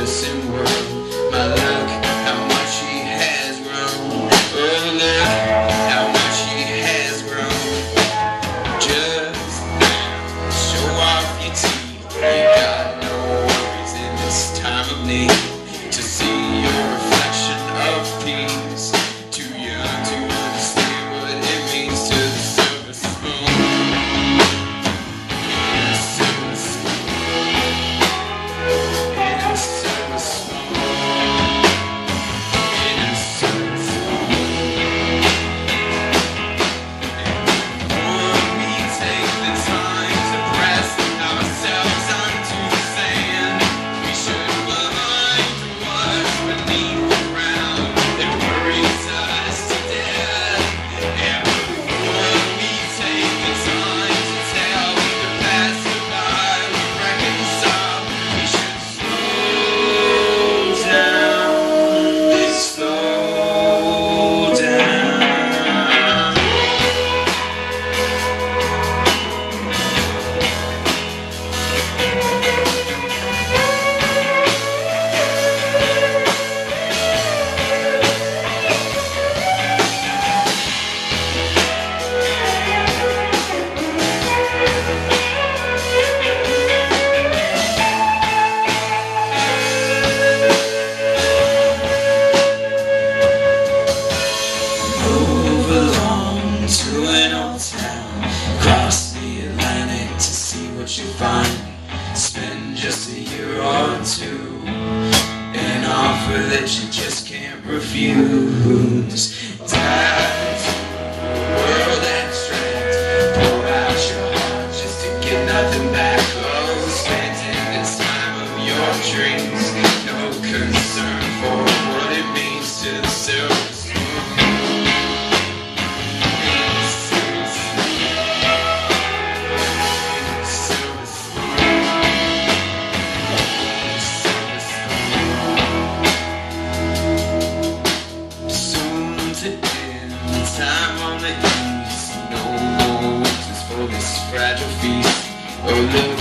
the same world just a year or two. An offer that you just can't refuse. Oh, no.